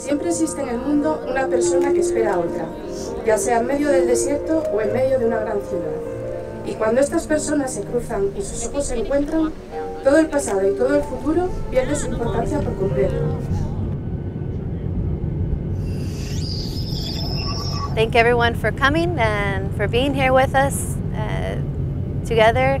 Siempre existe en el mundo una persona que espera a otra, ya sea en medio del desierto o en medio de una gran ciudad. Y cuando estas personas se cruzan y sus ojos se encuentran, todo el pasado y todo el futuro pierde su importancia por completo. Thank everyone for coming and for being here with us uh, together.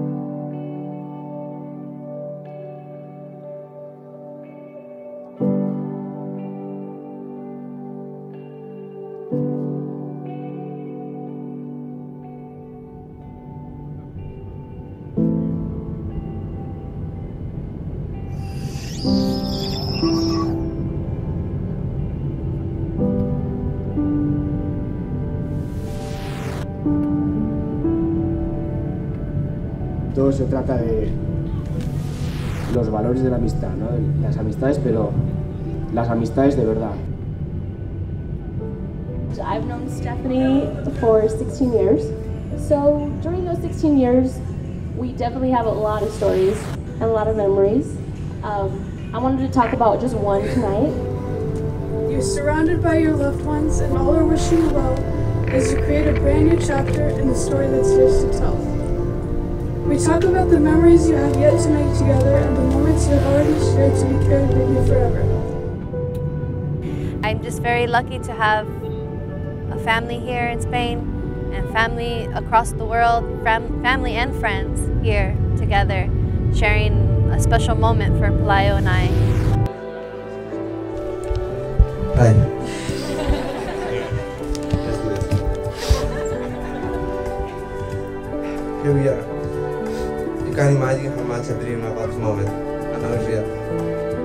Todo se trata de los valores de la amistad, ¿no? las amistades, pero las amistades de verdad. I've known Stephanie for 16 years. So during those 16 years, we definitely have a lot of stories and a lot of memories. Um, I wanted to talk about just one tonight. You're surrounded by your loved ones, and all are wishing you well as you create a brand new chapter in the story that's yours to tell. We talk about the memories you have yet to make together and the moments you have already shared to be carried with you forever. I'm just very lucky to have a family here in Spain and family across the world, fam family and friends here together, sharing a special moment for Pelayo and I. Hi. Here we are. You can't imagine how much I dream about this moment. And now.